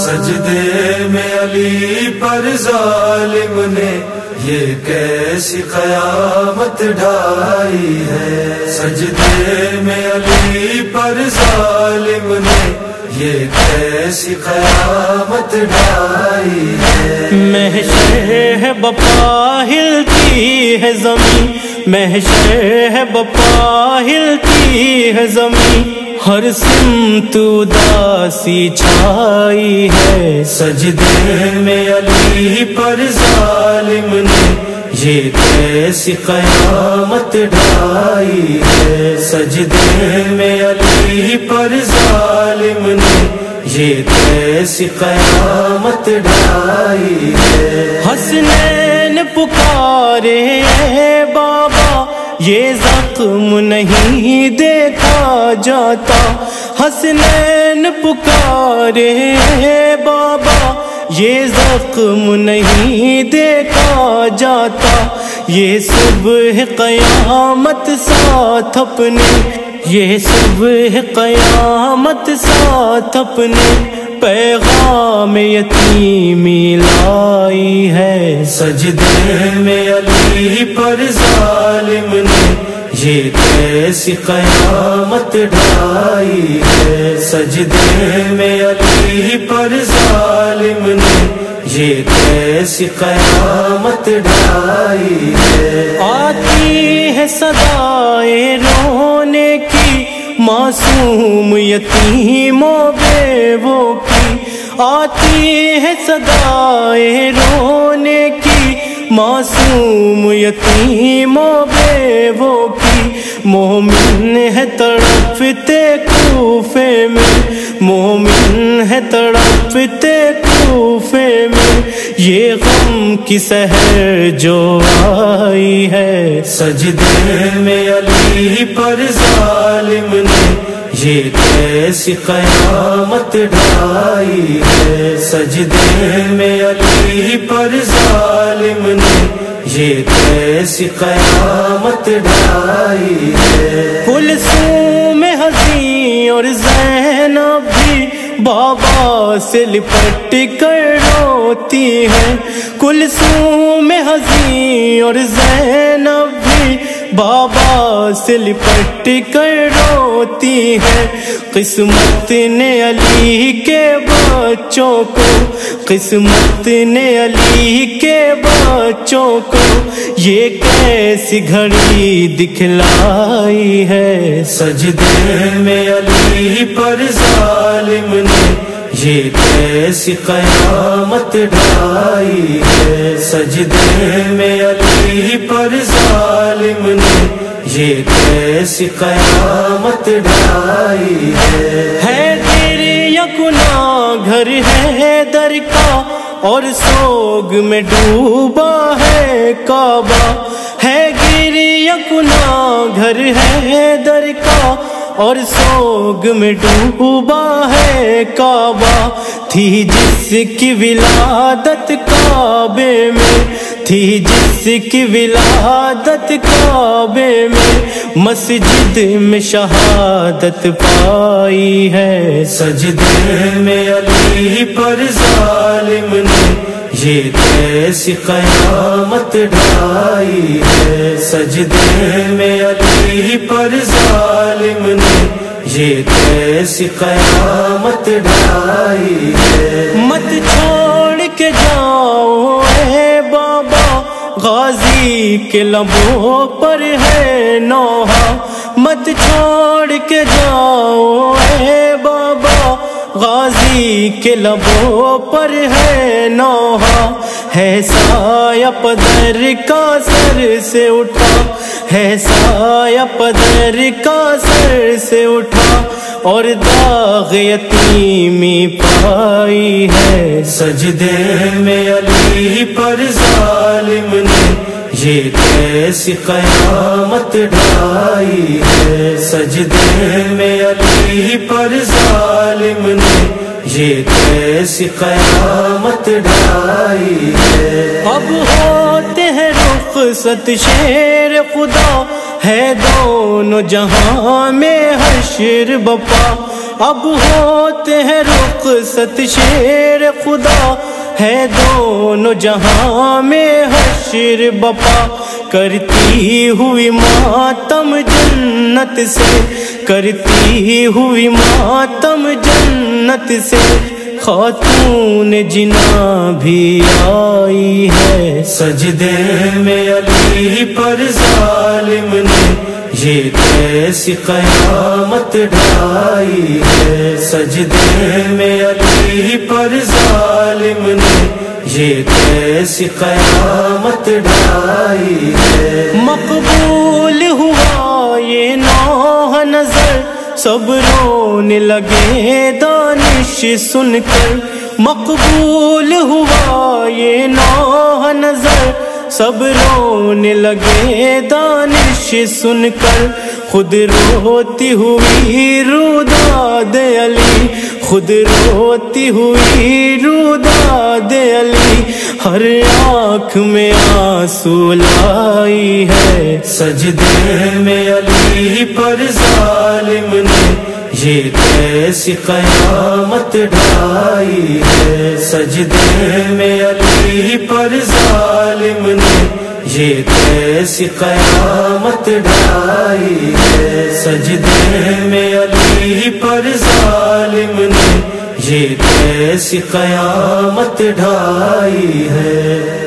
सजदे में अली पर जालिम ने ये कैसी कयामत ढाई है? सजदे में अली पर जालिम ने ये कैसी कयामत ढाई है? महशे है बपा हिलती है ज़मीन। महशर है बपा हिलती है जमी। हर सिमत उदासी छाई है। सजदे में अली पर जालिम ने ये कैसी कयामत ढाई है। सजदे में अली पर जालिम ने ये कैसी कयामत ढाई है। हसनैन पुकारे बाबा ये जख्म नहीं देखा जाता। हसनैन पुकारे बाबा। ये जख्म नहीं देखा जाता। ये सुबह कयामत साथ अपने ये सुबह कयामत साथ अपने पैगाम यतीमी लाई है। सजदे में अली पर जालिम ने ये कैसी कयामत ढाई है। सजदे में अली पर जालिम ने ये कैसी कयामत ढाई है। आती है सदाए मासूम यतीमों बेवों की आती है सदाए रोने की। मासूम यतीमों बेवों की मोमिन है तड़पते कूफे में। मोमिन है तड़पते कूफे में ये गम की सहर जो आई है। सजदे में अली पर जालिम ने ये कैसी कयामत ढाई है। सजदे में अली पर जालिम ने ये कैसी कयामत ढाई है। कुलसूम में हसी और जैनब भी बाबा से लिपट कर रोती है। कुलसूम हसी और जैनब भी बाबा से लिपट कर रोती है। किस्मत ने अली के बच्चों को, किस्मत ने अली के बच्चों को, ये कैसी घड़ी दिखलाई है। सजदे में अली पर जालिम ने ये कैसी कयामत ढाई है। सजदे में अली पर जालिम ने ये कैसी कयामत ढाई है। है तेरे यकुना घर है दर का और सोग में डूबा है काबा। है गिरी यकुना घर है दर का और सोग में डूबा है काबा थी जिसकी विलादत काबे में। थी जिसकी विलादत काबे में मस्जिद में शहादत पाई है। सजदे में अली पर जालिम ने ये कैसी कयामत ढाई है। सजदे में अली पर जालिम ने ये कैसी कयामत ढाई है। मत गाजी के लबों पर है नोहा। मत छोड़ के जाओ ए बाबा। गाजी के लबों पर है नोहा। है साया पदर का सर से उठा। है साया पदर का सर से उठा और दाग यतीमी पाई है। सजदे में अली पर जालिम ने ये कैसी कयामत ढाई है। सजदे में अली पर जालिम ने ये कैसी कयामत ढाई है। अब होते हैं रुख सत शेर खुदा, है दोनों जहाँ में हशर बपा अब होते हैं रुख सत शेर खुदा है दोनों जहाँ में हशर बपा करती हुई मातम जन्नत से, करती हुई मातम जन्नत से। खातून जिना भी आई है। सजदे में अली पर जालिम ने ये कैसी कयामत ढाई है। सजदे में अली पर जालिम ने ये कैसी कयामत ढाई है। मकबूल हुआ ये नौह नज़र सब रोने लगे दानिश सुनकर मकबूल हुआ ये नौह नज़र। सब रोने लगे दानिश सुनकर। खुद रोती हुई रुदाद अली। खुद रोती हुई रुदाद अली। हर आँख में आँसू लाई है। सजदे में अली पर जालिम ने ये कैसी कयामत ढाई है। सजदे में अली पर जालिम ने ये कैसी कयामत ढाई है। सजदे में अली पर जालिम ने ये कैसी कयामत ढाई है।